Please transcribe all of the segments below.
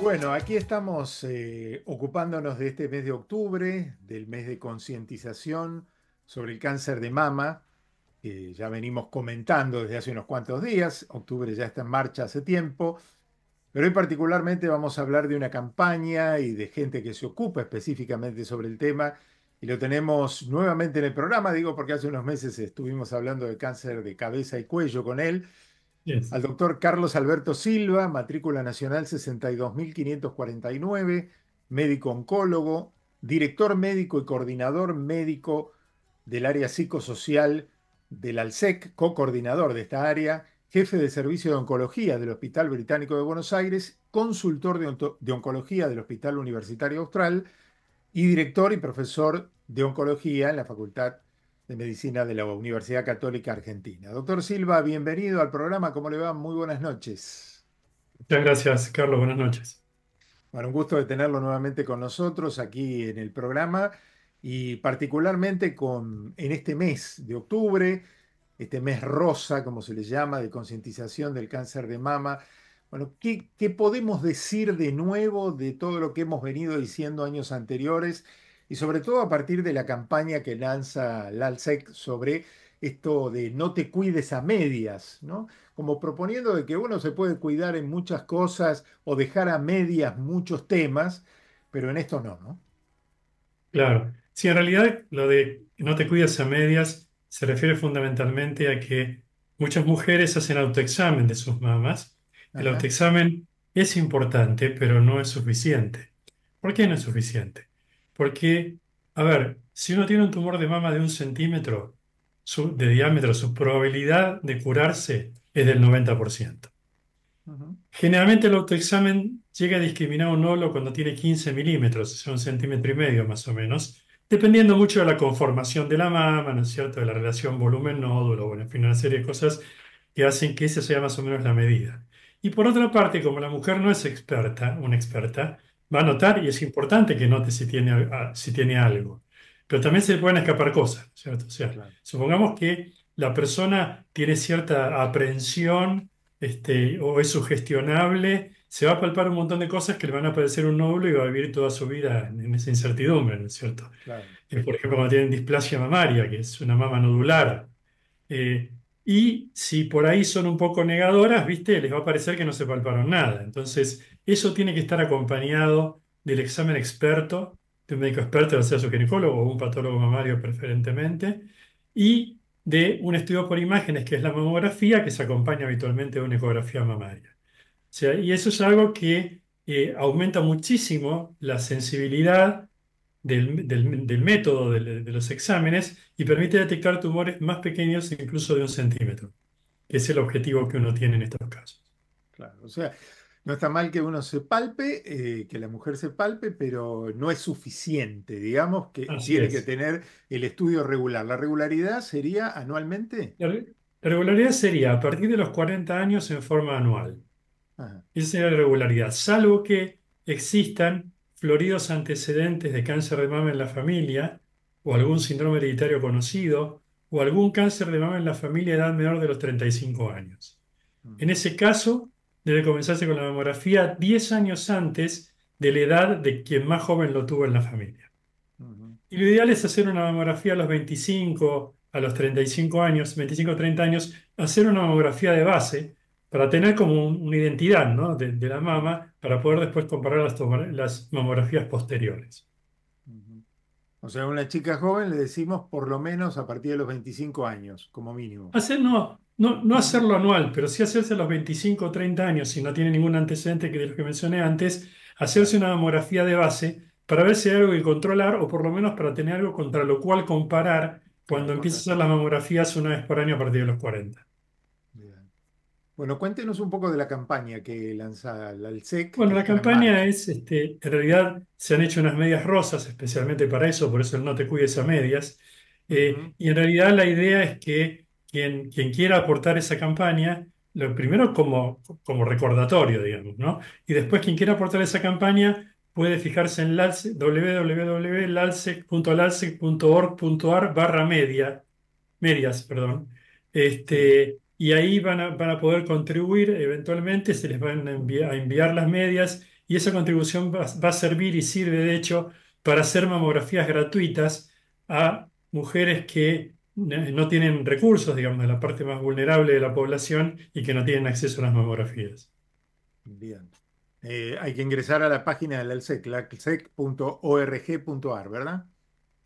Bueno, aquí estamos eh, ocupándonos de este mes de octubre, del mes de concientización sobre el cáncer de mama, que ya venimos comentando desde hace unos cuantos días. Octubre ya está en marcha hace tiempo, pero hoy particularmente vamos a hablar de una campaña y de gente que se ocupa específicamente sobre el tema. Y lo tenemos nuevamente en el programa, digo porque hace unos meses estuvimos hablando de cáncer de cabeza y cuello con él al doctor Carlos Alberto Silva, matrícula nacional 62.549, médico oncólogo, director médico y coordinador médico del área psicosocial del ALSEC, co-coordinador de esta área, jefe de servicio de oncología del Hospital Británico de Buenos Aires, consultor de, de oncología del Hospital Universitario Austral y director y profesor de oncología en la Facultad de Medicina de la Universidad Católica Argentina. Doctor Silva, bienvenido al programa. ¿Cómo le va? Muy buenas noches. Muchas gracias, Carlos. Buenas noches. Bueno, un gusto de tenerlo nuevamente con nosotros aquí en el programa y particularmente con, en este mes de octubre, este mes rosa, como se le llama, de concientización del cáncer de mama. Bueno, ¿qué, ¿qué podemos decir de nuevo de todo lo que hemos venido diciendo años anteriores? Y sobre todo a partir de la campaña que lanza LALSEC sobre esto de no te cuides a medias, ¿no? Como proponiendo de que uno se puede cuidar en muchas cosas o dejar a medias muchos temas, pero en esto no, ¿no? Claro. Sí, en realidad lo de no te cuides a medias se refiere fundamentalmente a que muchas mujeres hacen autoexamen de sus mamas. El autoexamen es importante, pero no es suficiente. ¿Por qué no es suficiente? Porque, a ver, si uno tiene un tumor de mama de un centímetro de diámetro, su probabilidad de curarse es del 90%. Generalmente el autoexamen llega a discriminar un nódulo cuando tiene 15 milímetros, es un centímetro y medio más o menos, dependiendo mucho de la conformación de la mama, ¿no es cierto?, de la relación volumen-nódulo, bueno, en fin, una serie de cosas que hacen que esa sea más o menos la medida. Y por otra parte, como la mujer no es experta, una experta, va a notar y es importante que note si tiene, si tiene algo. Pero también se le pueden escapar cosas, ¿cierto? O sea, supongamos que la persona tiene cierta aprehensión este, o es sugestionable, se va a palpar un montón de cosas que le van a parecer un nódulo y va a vivir toda su vida en, esa incertidumbre, ¿no es cierto? Eh, por ejemplo, cuando tienen displasia mamaria, que es una mama nodular. Eh, y si por ahí son un poco negadoras, ¿viste? Les va a parecer que no se palparon nada. Entonces, eso tiene que estar acompañado del examen experto, de un médico experto, ya sea su ginecólogo o un patólogo mamario preferentemente, y de un estudio por imágenes, que es la mamografía, que se acompaña habitualmente de una ecografía mamaria. O sea, y eso es algo que eh, aumenta muchísimo la sensibilidad del, método de, de, los exámenes y permite detectar tumores más pequeños, incluso de un centímetro, que es el objetivo que uno tiene en estos casos. Claro, o sea, no está mal que uno se palpe, eh, que la mujer se palpe, pero no es suficiente, digamos, que tiene que tener el estudio regular. ¿La regularidad sería anualmente? La, regularidad sería a partir de los 40 años en forma anual. Esa sería la regularidad, salvo que existan floridos antecedentes de cáncer de mama en la familia, o algún síndrome hereditario conocido, o algún cáncer de mama en la familia de edad menor de los 35 años. Mm. En ese caso, debe comenzarse con la mamografía 10 años antes de la edad de quien más joven lo tuvo en la familia. Y lo ideal es hacer una mamografía a los 25, a los 35 años, 25 o 30 años, hacer una mamografía de base para tener como una identidad ¿no? de, la mama para poder después comparar las, las mamografías posteriores. O sea, a una chica joven le decimos por lo menos a partir de los 25 años, como mínimo. Hacer, no, no, no hacerlo anual, pero sí hacerse a los 25 o 30 años, si no tiene ningún antecedente que de los que mencioné antes, hacerse una mamografía de base para ver si hay algo que controlar o por lo menos para tener algo contra lo cual comparar cuando empiece a hacer las mamografías una vez por año a partir de los 40. Bueno, cuéntenos un poco de la campaña que lanza la ALSEC. Bueno, la campaña es, este, en realidad se han hecho unas medias rosas especialmente para eso, por eso el no te cuides a medias. Eh, y en realidad la idea es que quien, quien quiera aportar esa campaña, lo primero como, como recordatorio, digamos, ¿no? Y después quien quiera aportar esa campaña puede fijarse en www.lalsec.lalsec.org.ar barra media, medias, perdón. Este, y ahí van a, poder contribuir, eventualmente se les van a enviar, las medias y esa contribución va, a servir y sirve de hecho para hacer mamografías gratuitas a mujeres que no tienen recursos, digamos, de la parte más vulnerable de la población y que no tienen acceso a las mamografías. Bien. Eh, hay que ingresar a la página del ALSEC, lalsec.org.ar, ¿verdad?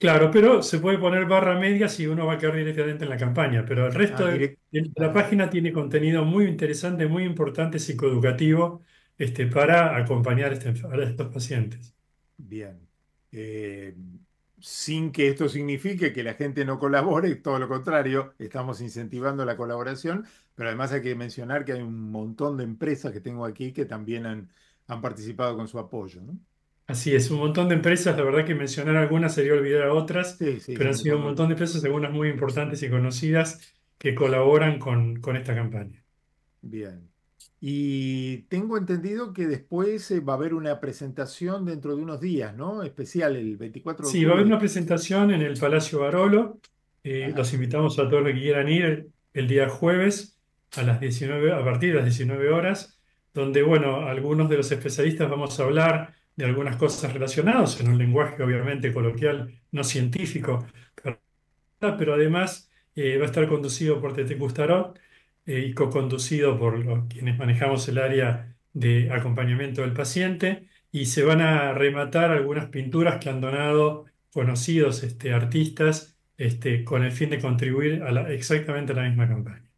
Claro, pero se puede poner barra media si uno va a quedar directamente en la campaña, pero el Ah, resto de, direct- de la ah, página tiene contenido muy interesante, muy importante, psicoeducativo, este, para acompañar este a estos pacientes. bien. Eh, sin que esto signifique que la gente no colabore, todo lo contrario, estamos incentivando la colaboración, pero además hay que mencionar que hay un montón de empresas que tengo aquí que también han, han participado con su apoyo, ¿no? Así es, un montón de empresas, la verdad que mencionar algunas sería olvidar a otras, Sí, sí, pero han sido un montón de empresas, algunas muy importantes y conocidas, que colaboran con, con esta campaña. Bien. Y tengo entendido que después eh, va a haber una presentación dentro de unos días, ¿no? Especial el 24 de Sí, va a haber octubre. una presentación en el Palacio Barolo. Eh, Ajá. los invitamos a todos los que quieran ir el, el día jueves a las 19, a partir de las 19 horas, donde, bueno, algunos de los especialistas vamos a hablar de algunas cosas relacionadas en un lenguaje obviamente coloquial, no científico, pero además eh, va a estar conducido por Tete Custarot eh, y co-conducido por quienes manejamos el área de acompañamiento del paciente y se van a rematar algunas pinturas que han donado conocidos este, artistas este, con el fin de contribuir a exactamente a la misma campaña.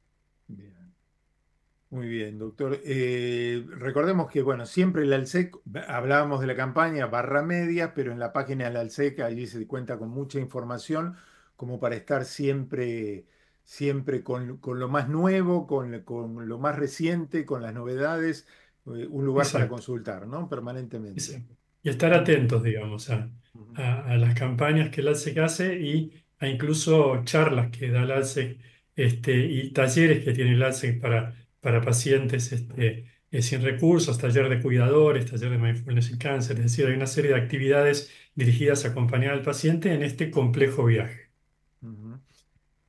Muy bien, doctor. Eh, recordemos que, bueno, siempre el ALSEC, hablábamos de la campaña barra media, pero en la página del ALSEC allí se cuenta con mucha información como para estar siempre, siempre con, con lo más nuevo, con, con lo más reciente, con las novedades, eh, un lugar para consultar, ¿no? Permanentemente. Exacto. Y estar atentos, digamos, a- a las campañas que el ALSEC hace y a incluso charlas que da el ALSEC este, y talleres que tiene el ALSEC para, para pacientes este, eh, sin recursos, taller de cuidadores, taller de mindfulness y cáncer. Es decir, hay una serie de actividades dirigidas a acompañar al paciente en este complejo viaje.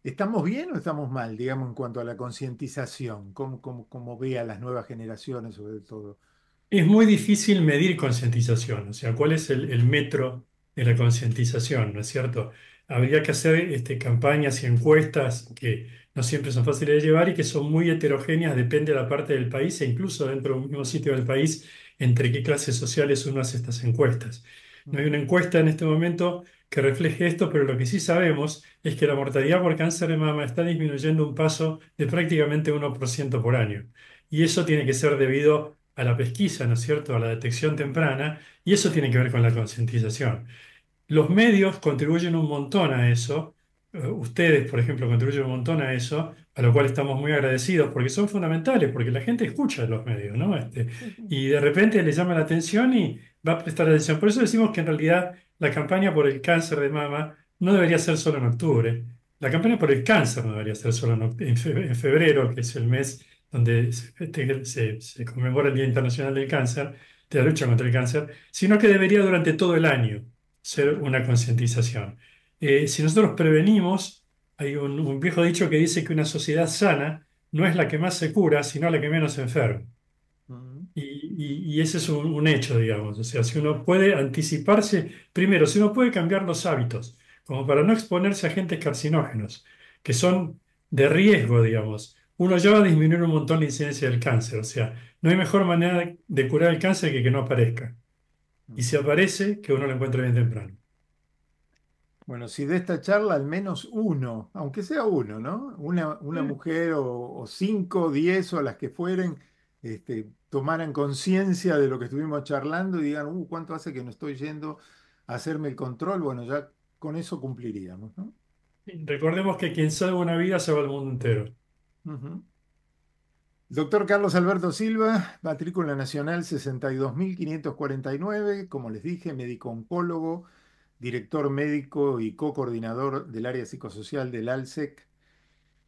¿Estamos bien o estamos mal, digamos, en cuanto a la concientización? ¿Cómo, cómo, cómo ve a las nuevas generaciones sobre todo? Es muy difícil medir concientización, o sea, cuál es el, el metro de la concientización, ¿no es cierto? Habría que hacer este, campañas y encuestas que no siempre son fáciles de llevar y que son muy heterogéneas, depende de la parte del país e incluso dentro de un mismo sitio del país, entre qué clases sociales uno hace estas encuestas. No hay una encuesta en este momento que refleje esto, pero lo que sí sabemos es que la mortalidad por cáncer de mama está disminuyendo un paso de prácticamente 1% por año. Y eso tiene que ser debido a la pesquisa, ¿no es cierto?, a la detección temprana, y eso tiene que ver con la concientización. Los medios contribuyen un montón a eso. Eh, Ustedes, por ejemplo, contribuyen un montón a eso, a lo cual estamos muy agradecidos porque son fundamentales, porque la gente escucha los medios, ¿no? Este, y de repente le llama la atención y va a prestar atención. Por eso decimos que en realidad la campaña por el cáncer de mama no debería ser solo en octubre. La campaña por el cáncer no debería ser solo en, fe- febrero, que es el mes donde se, festeja- se- se conmemora el Día Internacional del Cáncer, de la lucha contra el cáncer, sino que debería durante todo el año ser una concientización. Eh, si nosotros prevenimos, hay un, un viejo dicho que dice que una sociedad sana no es la que más se cura, sino la que menos enferma. Y, y- y ese es un, un hecho, digamos. O sea, si uno puede anticiparse, primero, si uno puede cambiar los hábitos, como para no exponerse a agentes carcinógenos, que son de riesgo, digamos, uno ya va a disminuir un montón la incidencia del cáncer. O sea, no hay mejor manera de curar el cáncer que que no aparezca. Y si aparece, que uno lo encuentre bien temprano. Bueno, si de esta charla al menos uno, aunque sea uno, ¿no? Una, una mujer o, o cinco, diez o las que fueren, este, tomaran conciencia de lo que estuvimos charlando y digan, uh, ¿cuánto hace que no estoy yendo a hacerme el control? Bueno, ya con eso cumpliríamos, ¿no? Recordemos que quien salva una vida salva el mundo entero. Doctor Carlos Alberto Silva, matrícula nacional 62.549, como les dije, médico oncólogo, director médico y co-coordinador del área psicosocial del ALSEC,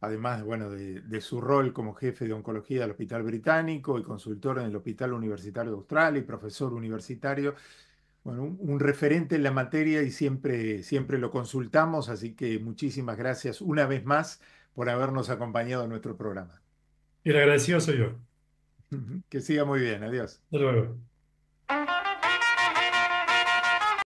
además, bueno, de, de su rol como jefe de oncología del Hospital Británico y consultor en el Hospital Universitario de Australia y profesor universitario. Bueno, un, un referente en la materia y siempre, siempre lo consultamos, así que muchísimas gracias una vez más por habernos acompañado en nuestro programa. Y el agradecido soy yo. Que siga muy bien, adiós. Hasta luego.